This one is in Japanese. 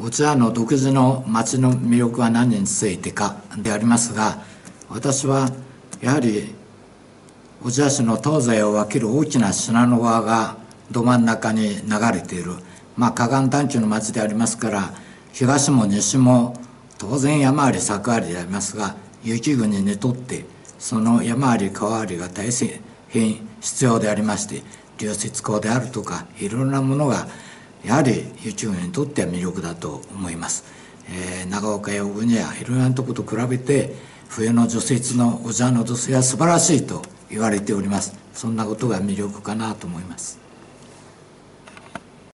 お茶の独自の町の魅力は何についてかでありますが私はやはり小千谷市の東西を分ける大きな信濃川がど真ん中に流れている。まあ河岸団地の町でありますから東も西も当然山あり坂ありでありますが雪国にとってその山あり川ありが大変必要でありまして流雪溝であるとかいろんなものがやはり雪国にとっては魅力だと思います。えー、長岡や小国やいろんなとこと比べて冬の除雪のお茶の女性は素晴らしいと言われておりますそんなことが魅力かなと思います